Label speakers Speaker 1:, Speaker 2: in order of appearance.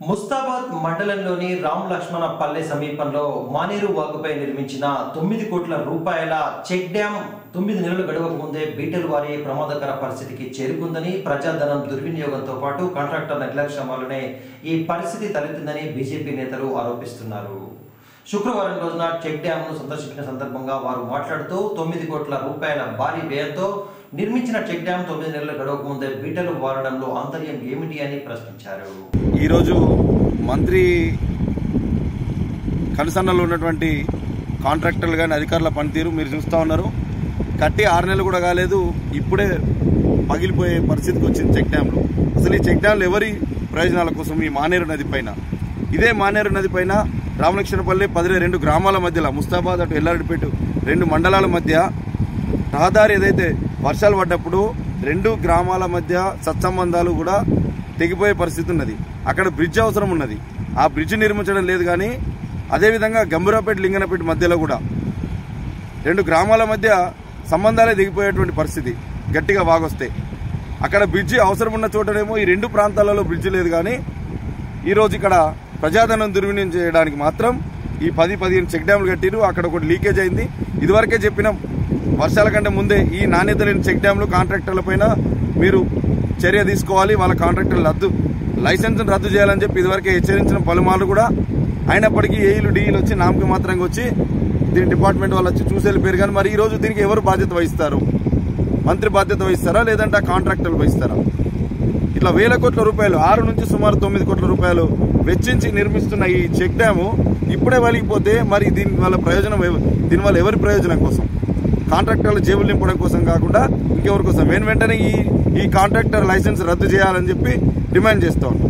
Speaker 1: ముస్తాబాద్ మండలంలోని రామ్ లక్ష్మణ పల్లె సమీపంలో మానేరు వాగుపై నిర్మించిన తొమ్మిది కోట్ల రూపాయల చెక్ డ్యాం తొమ్మిది నెలలు గడవక ముందే బీటలు వారి ప్రమాదకర పరిస్థితికి చేరుకుందని ప్రజాధనం దుర్వినియోగంతో పాటు కాంట్రాక్టర్ నిర్లక్ష్యం వల్లనే ఈ పరిస్థితి తలెత్తిందని బీజేపీ నేతలు ఆరోపిస్తున్నారు. శుక్రవారం రోజున చెక్ డ్యాంను సందర్శించిన సందర్భంగా వారు మాట్లాడుతూ తొమ్మిది కోట్ల రూపాయల భారీ వ్యయంతో నిర్మించిన చెక్ డ్యామ్ తొమ్మిది నెలల గడవక ముందే బీటలు వారడంలో ఆంతర్యం ఏమిటి అని ప్రశ్నించారు.
Speaker 2: ఈరోజు మంత్రి కనుసన్నలో ఉన్నటువంటి కాంట్రాక్టర్లు కానీ అధికారుల పనితీరు మీరు చూస్తూ ఉన్నారు. కట్టి ఆరు నెలలు కూడా కాలేదు ఇప్పుడే పగిలిపోయే పరిస్థితికి వచ్చింది చెక్ డ్యాంలు అసలు ఈ చెక్ డ్యాంలు ఎవరి ప్రయోజనాల కోసం ఈ మానేరు నది పైన? ఇదే మానేరు నది పైన రామలక్ష్మణపల్లి పదిలే రెండు గ్రామాల మధ్యలో ముస్తాబాద్ అటు ఎల్లారెడ్డిపేట రెండు మండలాల మధ్య రహదారి ఏదైతే వర్షాలు పడ్డప్పుడు రెండు గ్రామాల మధ్య సత్సంబంధాలు కూడా తెగిపోయే పరిస్థితి ఉన్నది. అక్కడ బ్రిడ్జ్ అవసరం ఉన్నది. ఆ బ్రిడ్జ్ నిర్మించడం లేదు కానీ అదేవిధంగా గంభీరాపేట లింగనపేట మధ్యలో కూడా రెండు గ్రామాల మధ్య సంబంధాలే దిగిపోయేటువంటి పరిస్థితి గట్టిగా వాగొస్తే. అక్కడ బ్రిడ్జి అవసరం ఉన్న చోటనేమో ఈ రెండు ప్రాంతాలలో బ్రిడ్జి లేదు కానీ ఈరోజు ఇక్కడ ప్రజాధనం దుర్వినియోగం చేయడానికి మాత్రం ఈ పది పదిహేను చెక్ డ్యాములు కట్టిరు. అక్కడ ఒకటి లీకేజ్ అయింది. ఇదివరకే చెప్పినాం వర్షాల కంటే ముందే ఈ నాణ్యత లేని చెక్ డ్యాంలు కాంట్రాక్టర్ల పైన మీరు చర్య తీసుకోవాలి. వాళ్ళ కాంట్రాక్టర్లు రద్దు లైసెన్స్ రద్దు చేయాలని చెప్పి ఇదివరకే హెచ్చరించిన పలుమార్లు కూడా అయినప్పటికీ ఏఈలు డీఈలు వచ్చి నామకి మాత్రంగా వచ్చి దీని డిపార్ట్మెంట్ వాళ్ళు వచ్చి చూసి వెళ్ళిపోయారు. కానీ మరి ఈ రోజు దీనికి ఎవరు బాధ్యత వహిస్తారు? మంత్రి బాధ్యత వహిస్తారా? లేదంటే ఆ కాంట్రాక్టర్లు వహిస్తారా? ఇట్లా వేల కోట్ల రూపాయలు ఆరు నుంచి సుమారు తొమ్మిది కోట్ల రూపాయలు వెచ్చించి నిర్మిస్తున్న ఈ చెక్ డ్యాము ఇప్పుడే వలిగిపోతే మరి దీని వల్ల ప్రయోజనం దీనివల్ల ఎవరి ప్రయోజనం కోసం? కాంట్రాక్టర్ల జేబులు నింపడం కోసం కాకుండా ఇంకెవరి కోసం. వెంటనే ఈ ఈ కాంట్రాక్టర్ లైసెన్స్ రద్దు చేయాలని చెప్పి డిమాండ్ చేస్తాం